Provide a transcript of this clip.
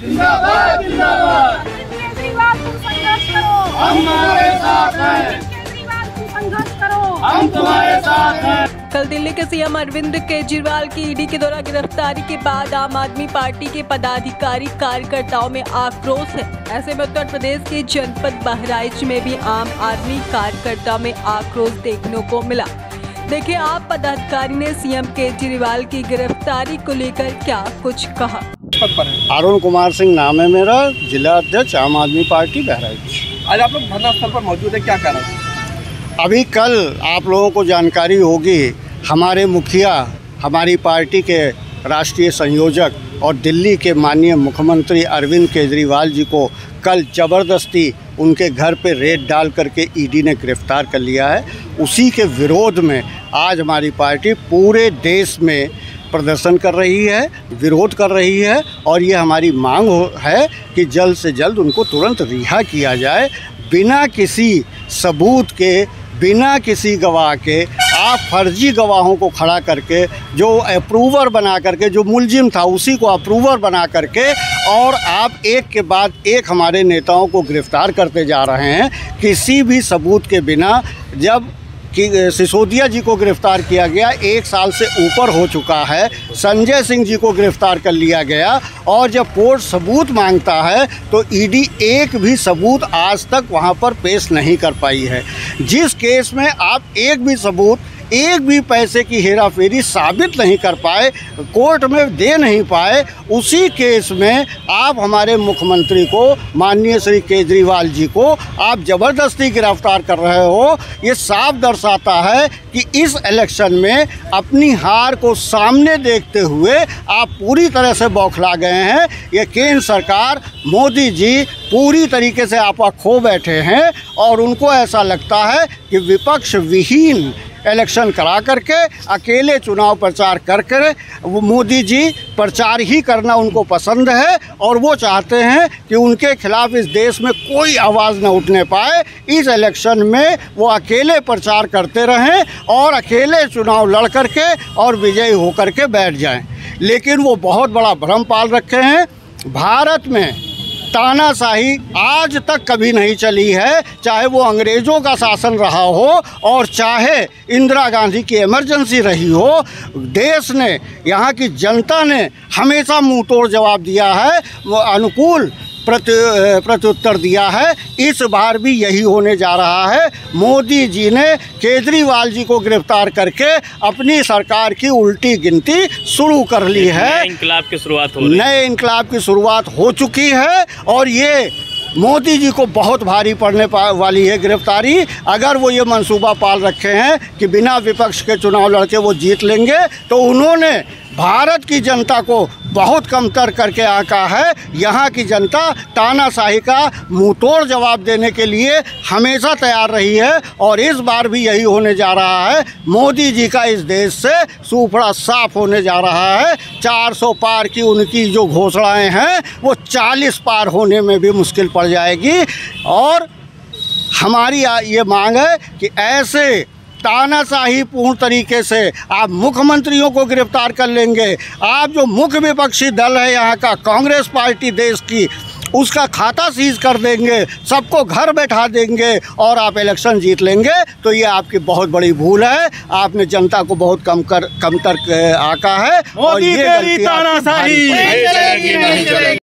जिंदाबाद जिंदाबाद। केजरीवाल तुम संघर्ष करो। हमारे साथ हैं। संघर्ष करो। हम तुम्हारे साथ हैं। कल दिल्ली के सीएम अरविंद केजरीवाल की ईडी के द्वारा गिरफ्तारी के बाद आम आदमी पार्टी के पदाधिकारी कार्यकर्ताओं में आक्रोश है। ऐसे में उत्तर प्रदेश के जनपद बहराइच में भी आम आदमी कार्यकर्ताओं में आक्रोश देखने को मिला। देखिए आप पदाधिकारी ने सीएम केजरीवाल की गिरफ्तारी को लेकर क्या कुछ कहा? पद पर है। अरुण कुमार सिंह नाम है मेरा जिला अध्यक्ष आम आदमी पार्टी बहराइच। आज आप लोग धरना स्थल पर मौजूद है क्या कारण अभी कल आप लोगों को जानकारी होगी हमारे मुखिया हमारी पार्टी के राष्ट्रीय संयोजक और दिल्ली के माननीय मुख्यमंत्री अरविंद केजरीवाल जी को कल ज़बरदस्ती उनके घर पे रेड डाल करके ईडी ने गिरफ़्तार कर लिया है। उसी के विरोध में आज हमारी पार्टी पूरे देश में प्रदर्शन कर रही है, विरोध कर रही है और ये हमारी मांग हो, है कि जल्द से जल्द उनको तुरंत रिहा किया जाए बिना किसी सबूत के, बिना किसी गवाह के, आप फर्जी गवाहों को खड़ा करके, जो अप्रूवर बना करके, जो मुलजिम था उसी को अप्रूवर बना करके और आप एक के बाद एक हमारे नेताओं को गिरफ़्तार करते जा रहे हैं किसी भी सबूत के बिना, जब कि सिसोदिया जी को गिरफ़्तार किया गया। एक साल से ऊपर हो चुका है। संजय सिंह जी को गिरफ़्तार कर लिया गया और जब कोर्ट सबूत माँगता है तो ईडी एक भी सबूत आज तक वहाँ पर पेश नहीं कर पाई है। जिस केस में आप एक भी सबूत एक भी पैसे की हेरा फेरी साबित नहीं कर पाए, कोर्ट में दे नहीं पाए, उसी केस में आप हमारे मुख्यमंत्री को, माननीय श्री केजरीवाल जी को, आप ज़बरदस्ती गिरफ़्तार कर रहे हो। ये साफ़ दर्शाता है कि इस इलेक्शन में अपनी हार को सामने देखते हुए आप पूरी तरह से बौखला गए हैं। ये केंद्र सरकार, मोदी जी पूरी तरीके से आपा खो बैठे हैं और उनको ऐसा लगता है कि विपक्ष विहीन इलेक्शन करा करके, अकेले चुनाव प्रचार कर कर, वो मोदी जी प्रचार ही करना उनको पसंद है और वो चाहते हैं कि उनके खिलाफ इस देश में कोई आवाज़ न उठने पाए। इस इलेक्शन में वो अकेले प्रचार करते रहें और अकेले चुनाव लड़ करके और विजयी होकर के बैठ जाएँ। लेकिन वो बहुत बड़ा भ्रम पाल रखे हैं। भारत में तानाशाही आज तक कभी नहीं चली है, चाहे वो अंग्रेज़ों का शासन रहा हो और चाहे इंदिरा गांधी की इमरजेंसी रही हो, देश ने, यहाँ की जनता ने हमेशा मुँह तोड़ जवाब दिया है। वो अनुकूल प्रति प्रत्युत्तर दिया है। इस बार भी यही होने जा रहा है। मोदी जी ने केजरीवाल जी को गिरफ़्तार करके अपनी सरकार की उल्टी गिनती शुरू कर ली है। नए इनकलाब की शुरुआत हो नए इनकलाब की शुरुआत हो चुकी है और ये मोदी जी को बहुत भारी पड़ने वाली है गिरफ्तारी। अगर वो ये मंसूबा पाल रखे हैं कि बिना विपक्ष के चुनाव लड़के वो जीत लेंगे तो उन्होंने भारत की जनता को बहुत कमतर करके आका है। यहाँ की जनता तानाशाही का मुंहतोड़ जवाब देने के लिए हमेशा तैयार रही है और इस बार भी यही होने जा रहा है। मोदी जी का इस देश से सूफड़ा साफ़ होने जा रहा है। 400 पार की उनकी जो घोषणाएँ हैं, वो 40 पार होने में भी मुश्किल पड़ जाएगी। और हमारी ये मांग है कि ऐसे तानाशाही पूर्ण तरीके से आप मुख्यमंत्रियों को गिरफ़्तार कर लेंगे। आप जो मुख्य विपक्षी दल है यहाँ का कांग्रेस पार्टी देश की उसका खाता सीज कर देंगे सबको घर बैठा देंगे और आप इलेक्शन जीत लेंगे तो ये आपकी बहुत बड़ी भूल है। आपने जनता को बहुत कम कर कम तक आका है और ये